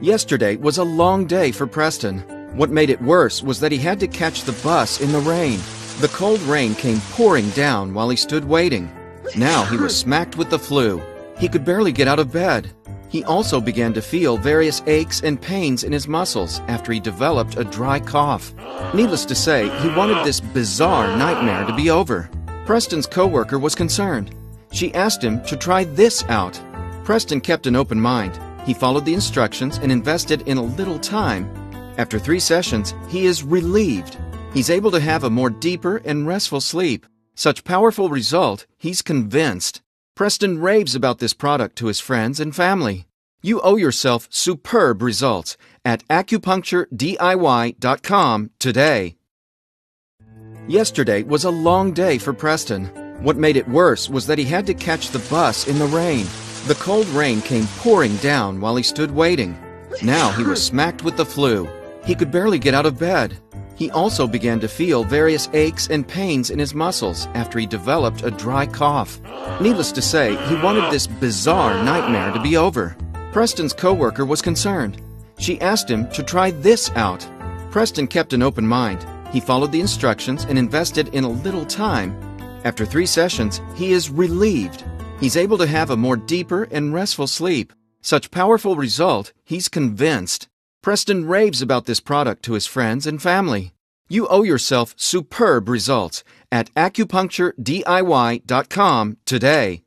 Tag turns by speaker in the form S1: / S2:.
S1: Yesterday was a long day for Preston. What made it worse was that he had to catch the bus in the rain. The cold rain came pouring down while he stood waiting. Now he was smacked with the flu. He could barely get out of bed. He also began to feel various aches and pains in his muscles after he developed a dry cough. Needless to say, he wanted this bizarre nightmare to be over. Preston's coworker was concerned. She asked him to try this out. Preston kept an open mind. He followed the instructions and invested in a little time. After three sessions, he is relieved. He's able to have a more deeper and restful sleep. Such powerful result, he's convinced. Preston raves about this product to his friends and family. You owe yourself superb results at acupuncturediy.com today. Yesterday was a long day for Preston. What made it worse was that he had to catch the bus in the rain. The cold rain came pouring down while he stood waiting. Now he was smacked with the flu. He could barely get out of bed. He also began to feel various aches and pains in his muscles after he developed a dry cough. Needless to say, he wanted this bizarre nightmare to be over. Preston's coworker was concerned. She asked him to try this out. Preston kept an open mind. He followed the instructions and invested in a little time. After three sessions, he is relieved. He's able to have a more deeper and restful sleep. Such powerful result, he's convinced. Preston raves about this product to his friends and family. You owe yourself superb results at acupuncturediy.com today.